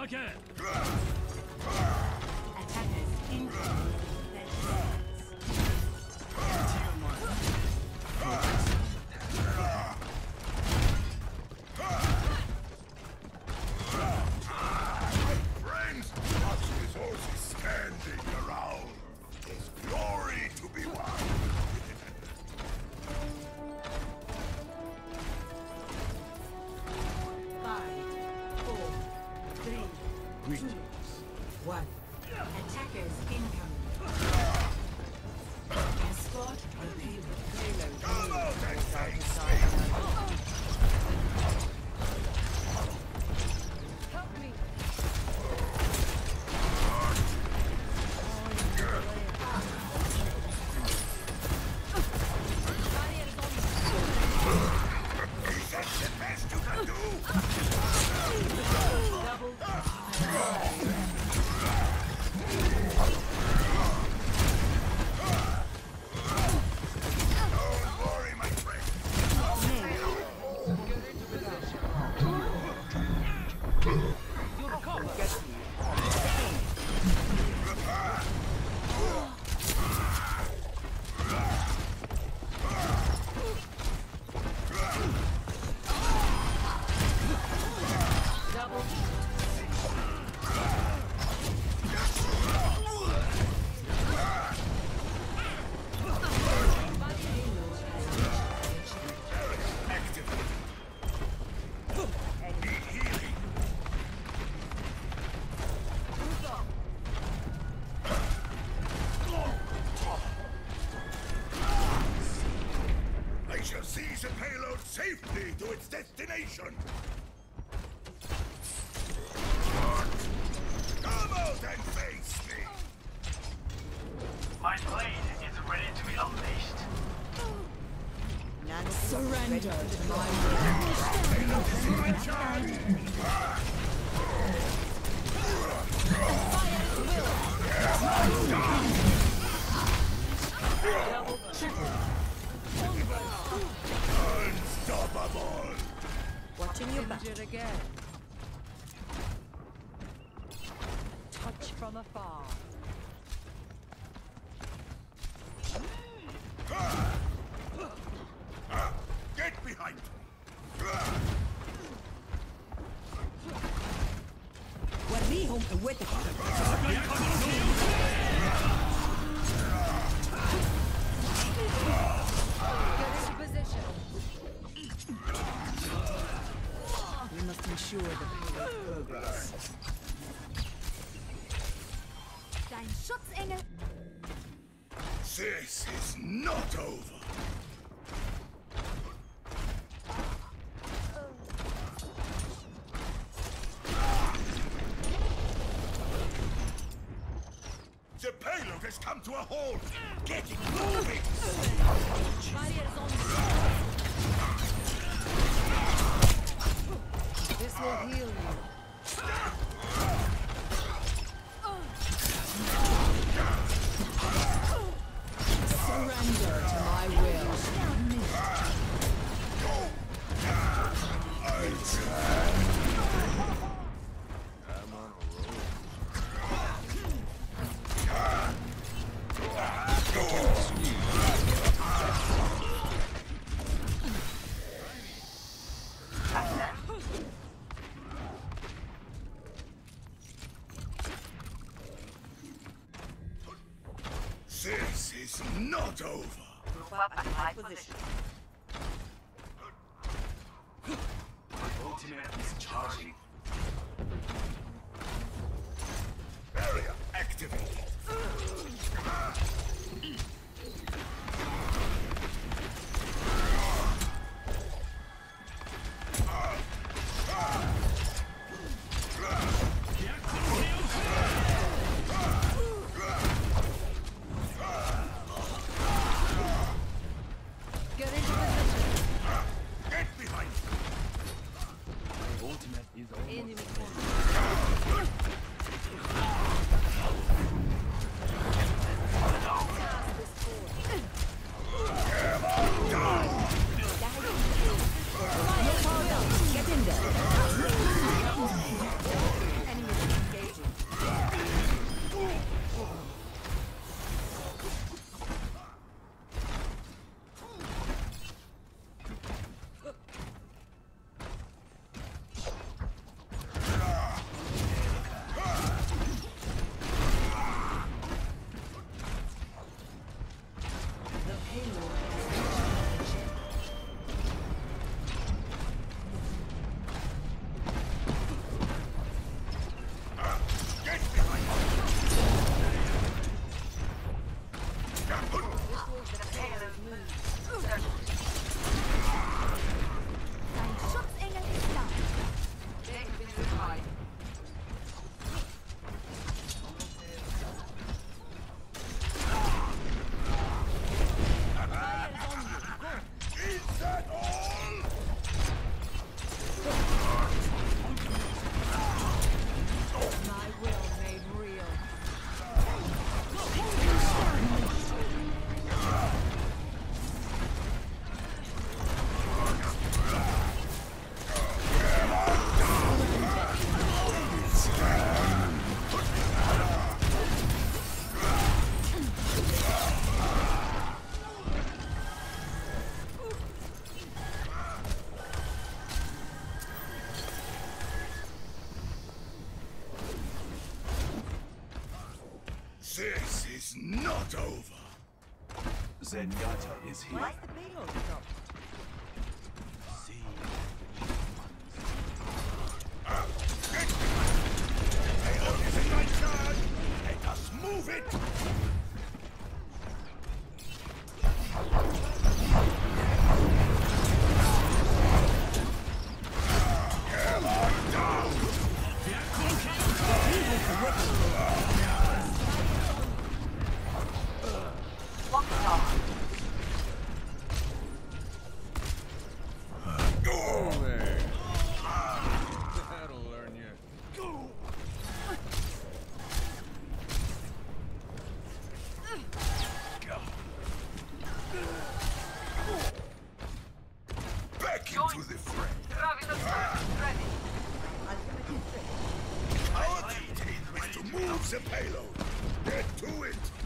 Attackers incoming. Three, two, one. Attackers incoming. Escort the payload. Payload safely to its destination. Come out and face me. My blade is ready to be unleashed. Surrender to my will. Unstoppable. Watching your back. Injured again. Touch from afar. Get behind me. وريهم قوتك This is not over. The payload has come to a halt. Get it moving. Not over. Group up at high position. Ultimate is charging. Barrier activated. Zenyatta is here. Where's the payload? The payload. Get to it.